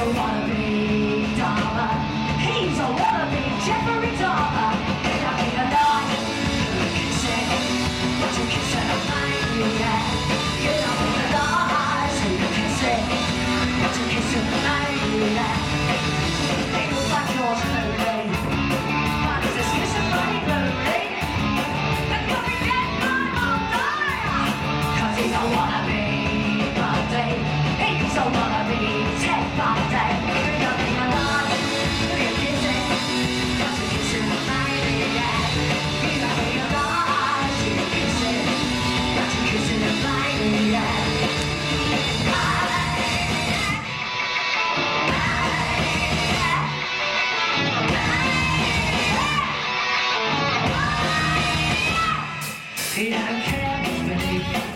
a wannabe Dahmer. He's a wannabe Jeffrey Dahmer. I mean, a night kissing, but you're kissing. You know me a lie, so you're kissing, you're kissing a maniac. It looks like you're slowly, but it's a schizophrenic lonely. And you'll be dead by Monday. Cause he's a wannabe you.